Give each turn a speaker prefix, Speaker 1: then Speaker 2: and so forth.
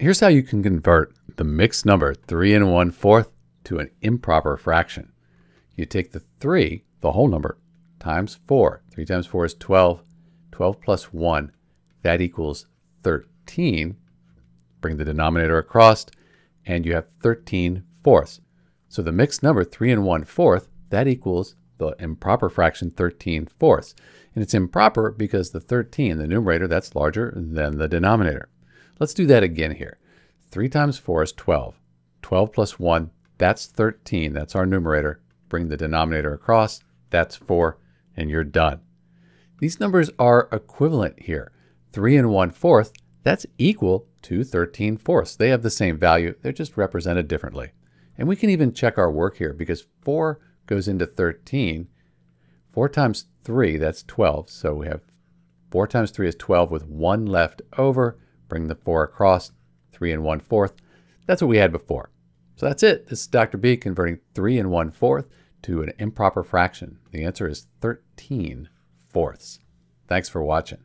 Speaker 1: Here's how you can convert the mixed number 3 and 1 fourth to an improper fraction. You take the 3, the whole number, times 4. 3 times 4 is 12. 12 plus 1, that equals 13. Bring the denominator across, and you have 13 fourths. So the mixed number 3 and 1 fourth, that equals the improper fraction 13 fourths. And it's improper because the 13, the numerator, that's larger than the denominator. Let's do that again here. 3 times 4 is 12. 12 plus 1, that's 13. That's our numerator. Bring the denominator across. That's 4, and you're done. These numbers are equivalent here. 3 and 1 fourth, that's equal to 13 fourths. They have the same value. They're just represented differently. And we can even check our work here because 4 goes into 13. 4 times 3, that's 12. So we have 4 times 3 is 12 with 1 left over. Bring the 4 across. 3 and 1 fourth. That's what we had before. So that's it. This is Dr. B converting 3 and 1 fourth to an improper fraction. The answer is 13 fourths. Thanks for watching.